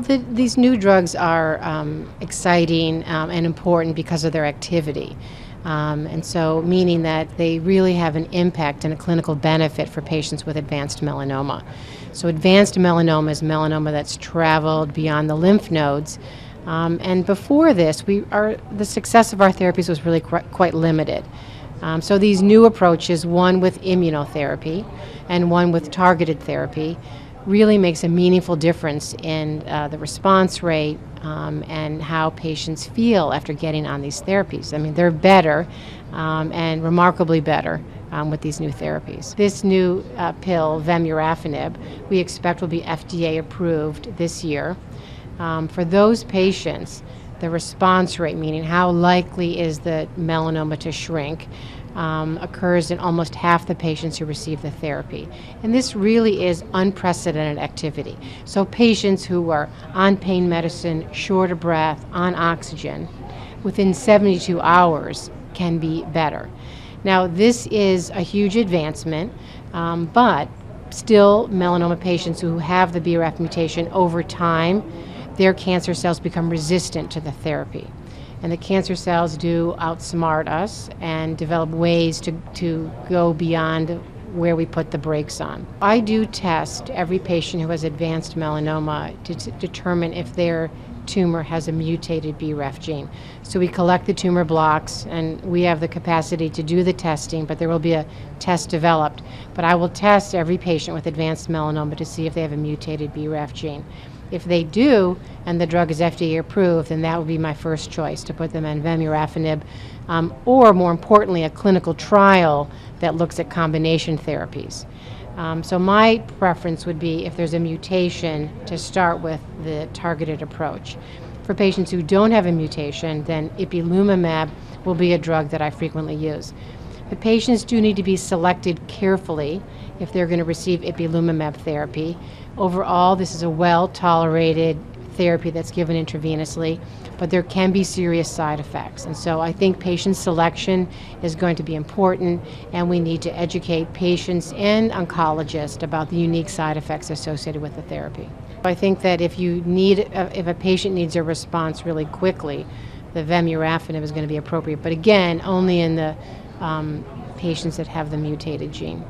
Well, the, these new drugs are um, exciting um, and important because of their activity. Um, and so, meaning that they really have an impact and a clinical benefit for patients with advanced melanoma. So, advanced melanoma is melanoma that's traveled beyond the lymph nodes. Um, and before this, we are, the success of our therapies was really qu- quite limited. Um, so, these new approaches, one with immunotherapy and one with targeted therapy, really makes a meaningful difference in uh, the response rate um, and how patients feel after getting on these therapies. I mean, they're better um, and remarkably better um, with these new therapies. This new uh, pill, vemurafenib, we expect will be FDA approved this year. Um, for those patients, the response rate, meaning how likely is the melanoma to shrink, um, occurs in almost half the patients who receive the therapy. And this really is unprecedented activity. So, patients who are on pain medicine, short of breath, on oxygen, within 72 hours can be better. Now, this is a huge advancement, um, but still, melanoma patients who have the BRAF mutation over time, their cancer cells become resistant to the therapy and the cancer cells do outsmart us and develop ways to, to go beyond where we put the brakes on. I do test every patient who has advanced melanoma to t- determine if their tumor has a mutated BRAF gene. So we collect the tumor blocks and we have the capacity to do the testing, but there will be a test developed. But I will test every patient with advanced melanoma to see if they have a mutated BRAF gene. If they do, and the drug is FDA approved, then that would be my first choice to put them on vemurafenib, um, or more importantly, a clinical trial that looks at combination therapies. Um, so my preference would be if there's a mutation to start with the targeted approach. For patients who don't have a mutation, then ipilimumab will be a drug that I frequently use. The patients do need to be selected carefully if they're going to receive ipilimumab therapy. Overall, this is a well tolerated therapy that's given intravenously, but there can be serious side effects. And so I think patient selection is going to be important, and we need to educate patients and oncologists about the unique side effects associated with the therapy. I think that if you need, if a patient needs a response really quickly, the vemurafenib is going to be appropriate. But again, only in the um, patients that have the mutated gene.